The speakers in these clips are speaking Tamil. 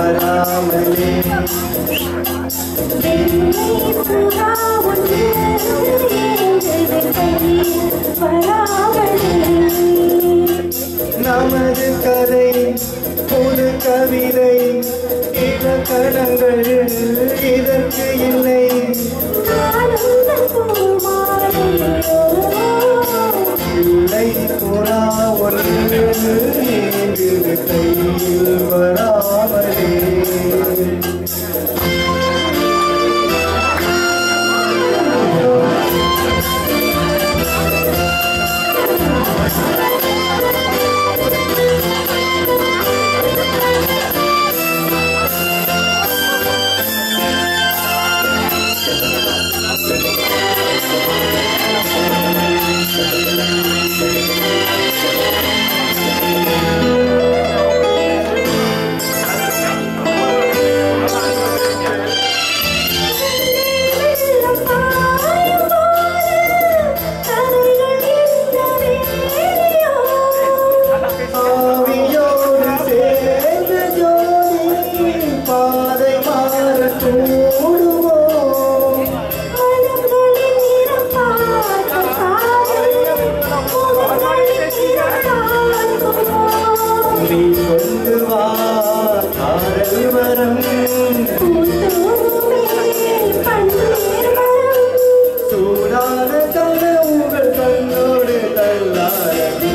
வராமலே. நமது கதை ஒரு கவிதை இலக்கணங்கள் இதற்கு இல்லை. கொண்டு வா காதல் வரம் சூடான கனவுகள் கண்ணோடு தள்ளாரது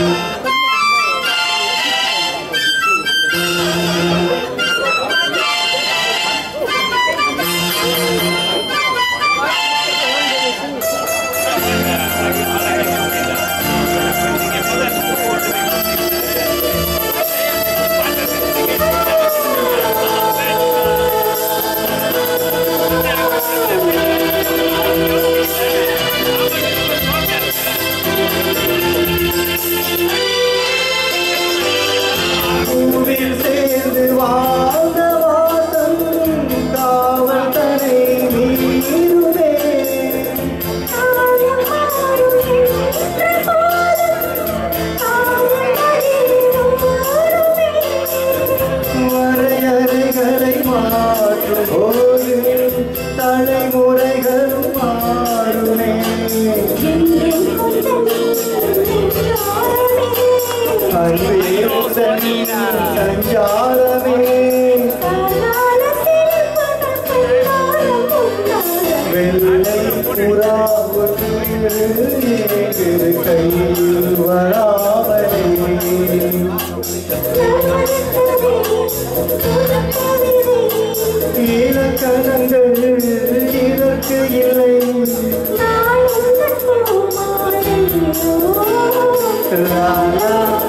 பூவில் வரையறைகளை மாற்றும் போது தலைமுறைகளும் மாறுமே அன்பே சஞ்சாரமே வெள்ளை கையில் 라